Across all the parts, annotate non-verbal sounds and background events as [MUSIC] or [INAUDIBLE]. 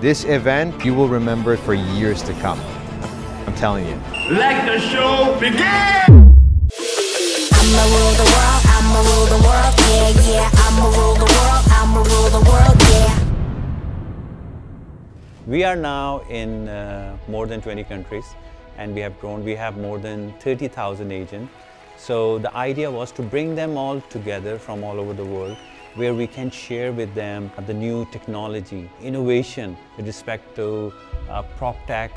This event, you will remember it for years to come. I'm telling you. Let the show begin! I'ma rule the world, I'ma rule the world, yeah, yeah. I'ma rule the world, I'ma rule the world, yeah. We are now in uh, more than 20 countries and we have grown. We have more than 30,000 agents. So the idea was to bring them all together from all over the world where we can share with them the new technology, innovation with respect to uh, prop tech,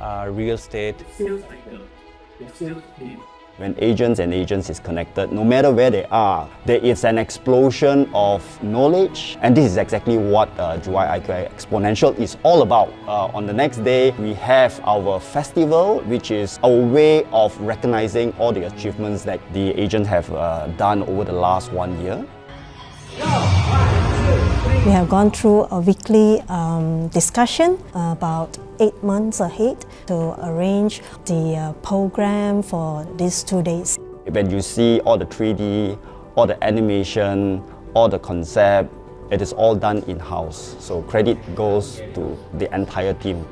uh, real estate. Sales cycle. The sales team. When agents and agents is connected, no matter where they are, there is an explosion of knowledge. And this is exactly what uh, Juwai IQI Exponential is all about. Uh, on the next day, we have our festival, which is a way of recognizing all the achievements that the agents have uh, done over the last one year. We have gone through a weekly um, discussion about eight months ahead to arrange the uh, program for these two days. When you see all the 3D, all the animation, all the concept, it is all done in-house. So credit goes to the entire team.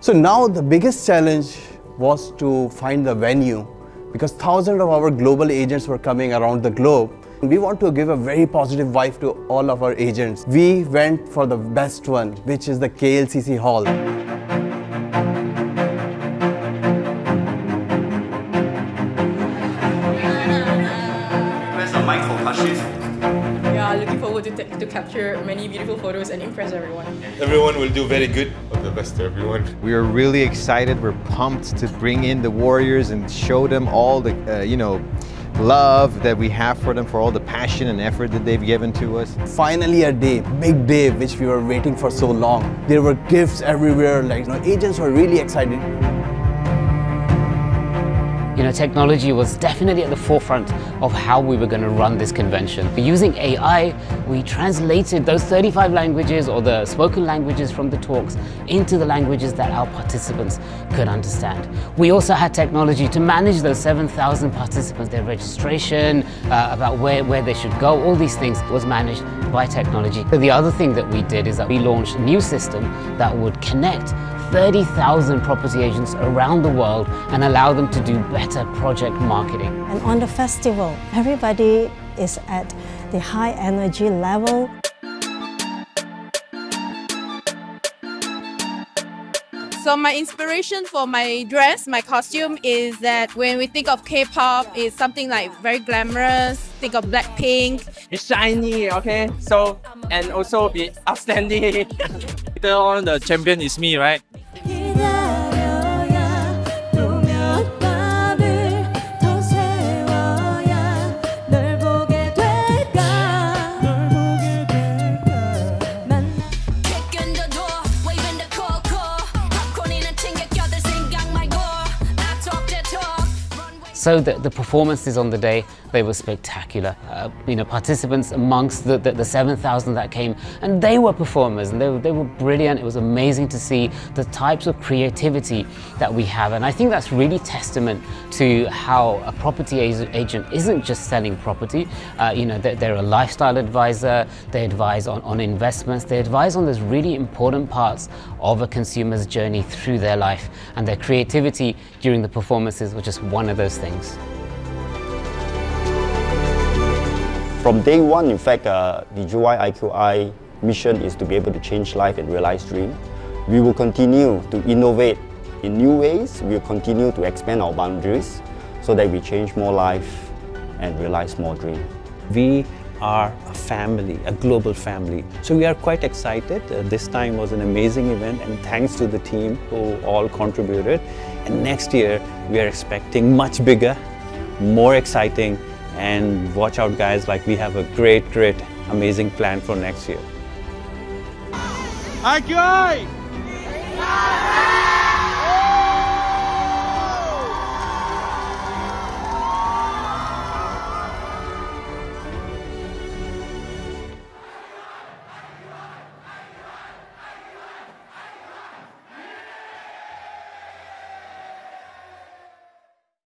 So now the biggest challenge was to find the venue because thousands of our global agents were coming around the globe. We want to give a very positive vibe to all of our agents. We went for the best one, which is the KLCC Hall. Where's the mic for Kashif? Yeah, looking forward to, to capture many beautiful photos and impress everyone. Everyone will do very good. All the best to everyone. We are really excited. We're pumped to bring in the Warriors and show them all the, uh, you know, love that we have for them, for all the passion and effort that they've given to us. Finally a day, big day, which we were waiting for so long. There were gifts everywhere, like you know, agents were really excited. You know, technology was definitely at the forefront of how we were going to run this convention. Using AI, we translated those 35 languages or the spoken languages from the talks into the languages that our participants could understand. We also had technology to manage those 7,000 participants, their registration, uh, about where, where they should go, all these things was managed by technology. But The other thing that we did is that we launched a new system that would connect 30,000 property agents around the world and allow them to do better project marketing. And on the festival, everybody is at the high energy level. So my inspiration for my dress, my costume is that when we think of K-pop, it's something like very glamorous. Think of Blackpink. It's shiny, okay? So, and also be outstanding. [LAUGHS] Later on, the champion is me, right? So the, the performances on the day, they were spectacular. Uh, you know, participants amongst the, the, the 7,000 that came, and they were performers, and they were, they were brilliant. It was amazing to see the types of creativity that we have, and I think that's really testament to how a property agent isn't just selling property. Uh, you know, they're, they're a lifestyle advisor, they advise on, on investments, they advise on those really important parts of a consumer's journey through their life, and their creativity during the performances was just one of those things. From day one, in fact, uh, the Juwai IQI mission is to be able to change life and realize dream. We will continue to innovate in new ways. We will continue to expand our boundaries so that we change more life and realize more dream. We are a family, a global family. So we are quite excited. Uh, this time was an amazing event and thanks to the team who all contributed. And next year we are expecting much bigger, more exciting and watch out guys like we have a great, great, amazing plan for next year. IQI!